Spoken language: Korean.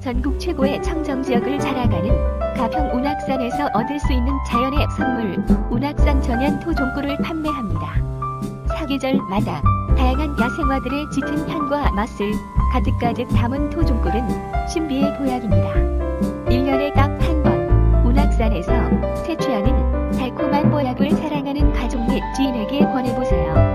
전국 최고의 청정 지역을 자랑하는 가평 운악산에서 얻을 수 있는 자연의 선물 운악산 전연 토종꿀을 판매합니다. 사계절마다 다양한 야생화들의 짙은 향과 맛을 가득가득 담은 토종꿀은 신비의 보약입니다. 1년에 딱 한 번 운악산에서 채취하는 달콤한 보약을 사랑하는 가족 및 지인에게 권해보세요.